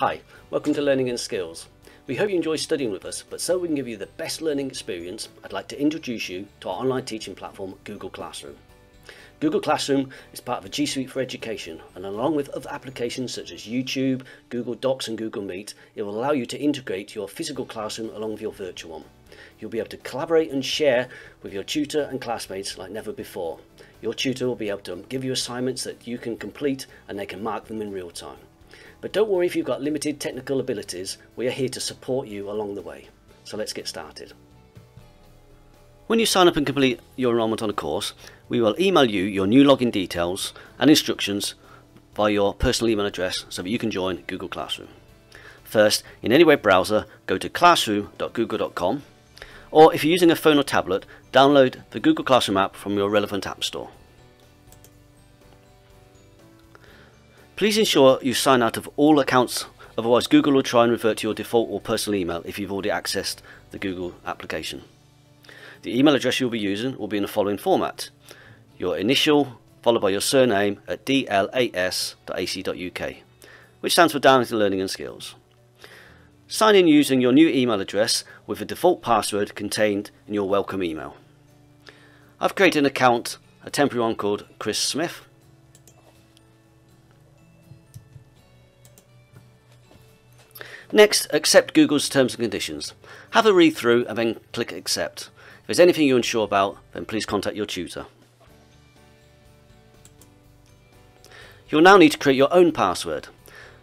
Hi, welcome to Learning and Skills. We hope you enjoy studying with us, but so we can give you the best learning experience, I'd like to introduce you to our online teaching platform, Google Classroom. Google Classroom is part of the G Suite for Education, and along with other applications such as YouTube, Google Docs and Google Meet, it will allow you to integrate your physical classroom along with your virtual one. You'll be able to collaborate and share with your tutor and classmates like never before. Your tutor will be able to give you assignments that you can complete and they can mark them in real time. But don't worry if you've got limited technical abilities, we are here to support you along the way. So let's get started. When you sign up and complete your enrolment on a course, we will email you your new login details and instructions via your personal email address so that you can join Google Classroom. First, in any web browser, go to classroom.google.com or if you're using a phone or tablet, download the Google Classroom app from your relevant app store. Please ensure you sign out of all accounts, otherwise Google will try and revert to your default or personal email if you've already accessed the Google application. The email address you'll be using will be in the following format. Your initial followed by your surname at dlas.ac.uk, which stands for Darlington Learning and Skills. Sign in using your new email address with the default password contained in your welcome email. I've created an account, a temporary one called Chris Smith. Next, accept Google's terms and conditions. Have a read through and then click accept. If there's anything you're unsure about, then please contact your tutor. You'll now need to create your own password.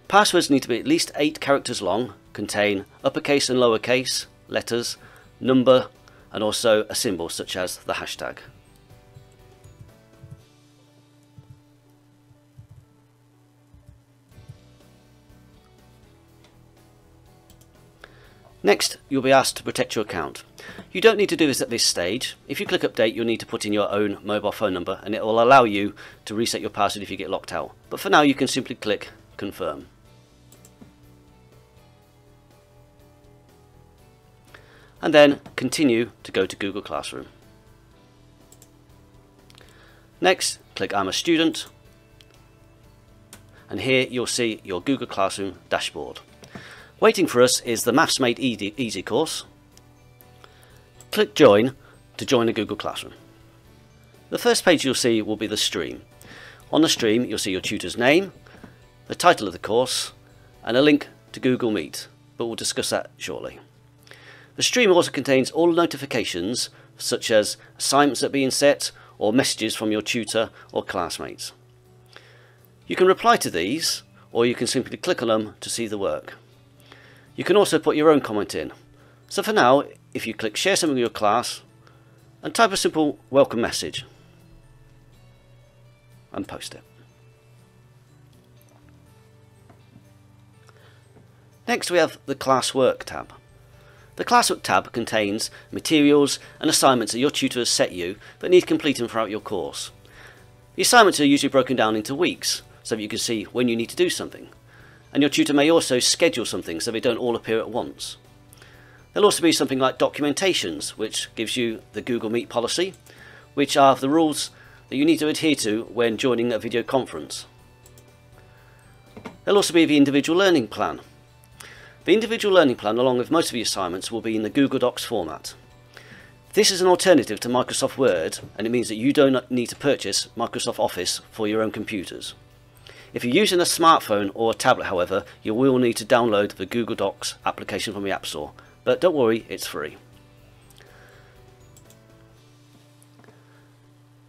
Passwords need to be at least 8 characters long, contain uppercase and lowercase, letters, number, and also a symbol such as the hashtag. Next, you'll be asked to protect your account. You don't need to do this at this stage. If you click update, you'll need to put in your own mobile phone number and it will allow you to reset your password if you get locked out. But for now, you can simply click confirm. And then continue to go to Google Classroom. Next, click I'm a student. And here you'll see your Google Classroom dashboard. Waiting for us is the Maths Made Easy, course. Click Join to join the Google Classroom. The first page you'll see will be the stream. On the stream you'll see your tutor's name, the title of the course and a link to Google Meet, but we'll discuss that shortly. The stream also contains all notifications such as assignments that are being set or messages from your tutor or classmates. You can reply to these or you can simply click on them to see the work. You can also put your own comment in. So for now, if you click share something with your class and type a simple welcome message and post it. Next we have the classwork tab. The classwork tab contains materials and assignments that your tutor has set you that need completing throughout your course. The assignments are usually broken down into weeks so that you can see when you need to do something and your tutor may also schedule something so they don't all appear at once. There'll also be something like documentations, which gives you the Google Meet policy, which are the rules that you need to adhere to when joining a video conference. There'll also be the individual learning plan. The individual learning plan, along with most of the assignments, will be in the Google Docs format. This is an alternative to Microsoft Word, and it means that you don't need to purchase Microsoft Office for your own computers. If you're using a smartphone or a tablet, however, you will need to download the Google Docs application from the App Store. But don't worry, it's free.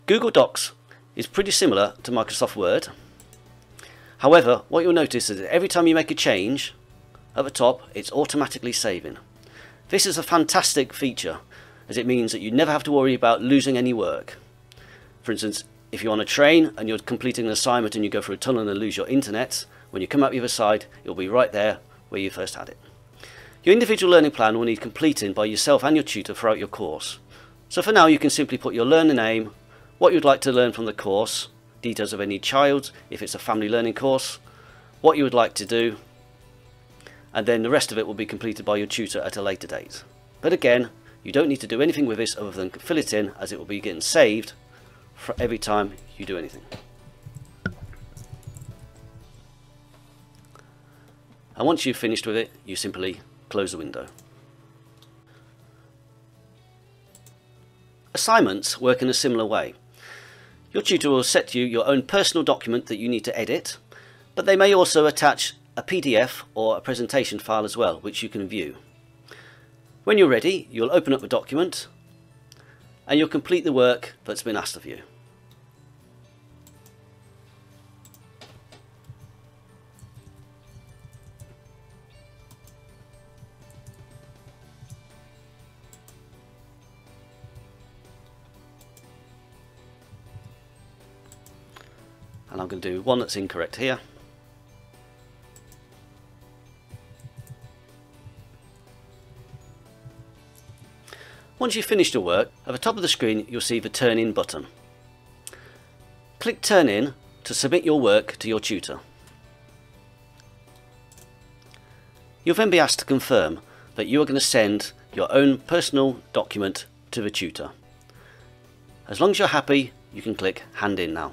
Google Docs is pretty similar to Microsoft Word. However, what you'll notice is that every time you make a change, at the top, it's automatically saving. This is a fantastic feature, as it means that you never have to worry about losing any work. For instance, if you're on a train and you're completing an assignment and you go through a tunnel and lose your internet, when you come out the other side, you'll be right there where you first had it. Your individual learning plan will need completing by yourself and your tutor throughout your course. So for now, you can simply put your learner name, what you'd like to learn from the course, details of any child, if it's a family learning course, what you would like to do, and then the rest of it will be completed by your tutor at a later date. But again, you don't need to do anything with this other than fill it in as it will be getting saved for every time you do anything. and once you've finished with it you simply close the window. Assignments work in a similar way. Your tutor will set you your own personal document that you need to edit, but they may also attach a PDF or a presentation file as well, which you can view. When you're ready, you'll open up the document and you'll complete the work that's been asked of you. and I'm going to do one that's incorrect here. Once you've finished your work, at the top of the screen you'll see the Turn In button. Click Turn In to submit your work to your tutor. You'll then be asked to confirm that you are going to send your own personal document to the tutor. As long as you're happy, you can click Hand In now.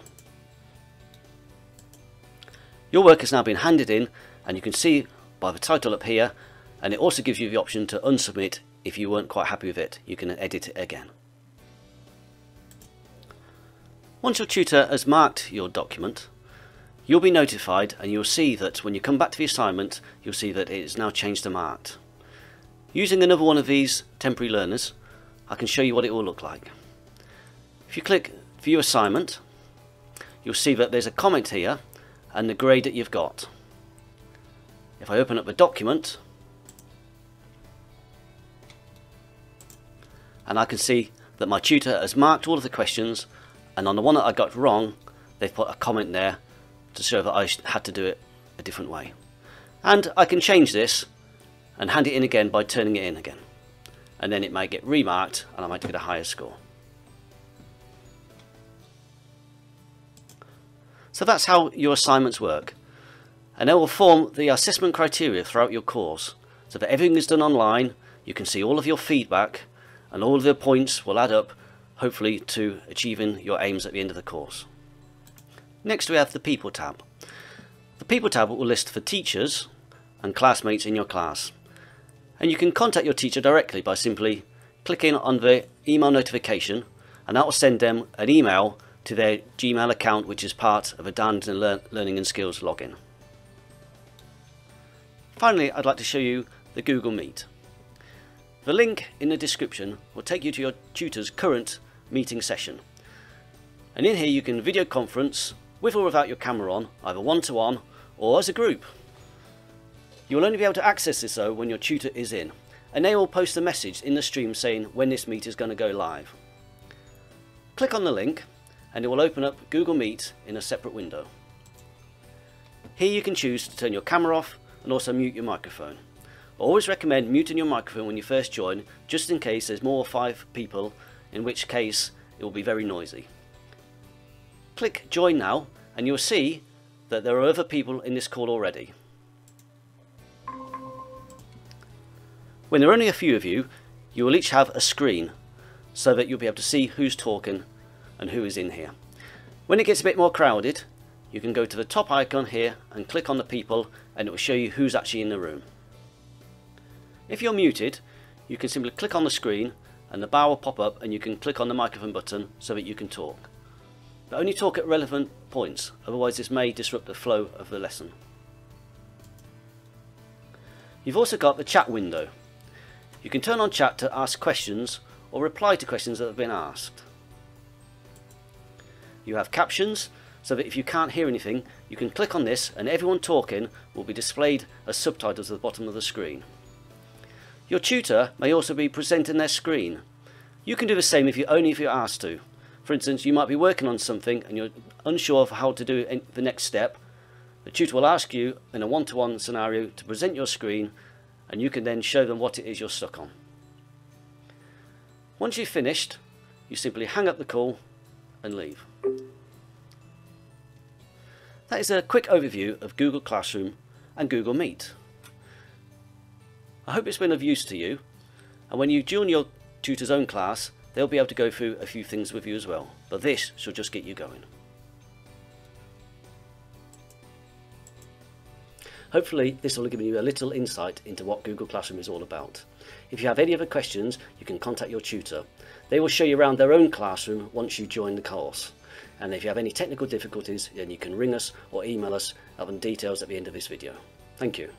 Your work has now been handed in and you can see by the title up here and it also gives you the option to unsubmit if you weren't quite happy with it. You can edit it again. Once your tutor has marked your document you'll be notified and you'll see that when you come back to the assignment you'll see that it is now changed to marked. Using another one of these temporary learners I can show you what it will look like. If you click view assignment you'll see that there's a comment here and the grade that you've got. If I open up the document and I can see that my tutor has marked all of the questions and on the one that I got wrong they've put a comment there to show that I had to do it a different way. And I can change this and hand it in again by turning it in again. And then it may get remarked and I might get a higher score. So that's how your assignments work. And they will form the assessment criteria throughout your course. So that everything is done online, you can see all of your feedback and all of the points will add up hopefully to achieving your aims at the end of the course. Next we have the People tab. The People tab will list for teachers and classmates in your class. And you can contact your teacher directly by simply clicking on the email notification and that will send them an email to their Gmail account which is part of a Darlington Learning and Skills login. Finally I'd like to show you the Google Meet. The link in the description will take you to your tutor's current meeting session. And in here you can video conference with or without your camera on, either one-to-one -one or as a group. You will only be able to access this though when your tutor is in, and they will post a message in the stream saying when this meet is going to go live. Click on the link and it will open up Google Meet in a separate window. Here you can choose to turn your camera off and also mute your microphone. Always recommend muting your microphone when you first join just in case there's more five people in which case it will be very noisy. Click join now and you'll see that there are other people in this call already. When there are only a few of you, you will each have a screen so that you'll be able to see who's talking and who is in here. When it gets a bit more crowded, you can go to the top icon here and click on the people and it will show you who's actually in the room. If you're muted, you can simply click on the screen and the bar will pop up and you can click on the microphone button so that you can talk. But only talk at relevant points, otherwise this may disrupt the flow of the lesson. You've also got the chat window. You can turn on chat to ask questions or reply to questions that have been asked. You have captions, so that if you can't hear anything, you can click on this and everyone talking will be displayed as subtitles at the bottom of the screen. Your tutor may also be presenting their screen. You can do the same if you only if you're asked to. For instance, you might be working on something and you're unsure of how to do the next step. The tutor will ask you in a one-to-one -one scenario to present your screen and you can then show them what it is you're stuck on. Once you've finished, you simply hang up the call and leave. That is a quick overview of Google Classroom and Google Meet. I hope it's been of use to you and when you join your tutor's own class they'll be able to go through a few things with you as well but this should just get you going. Hopefully this will have given you a little insight into what Google Classroom is all about. If you have any other questions, you can contact your tutor. They will show you around their own classroom once you join the course. And if you have any technical difficulties, then you can ring us or email us on details at the end of this video. Thank you.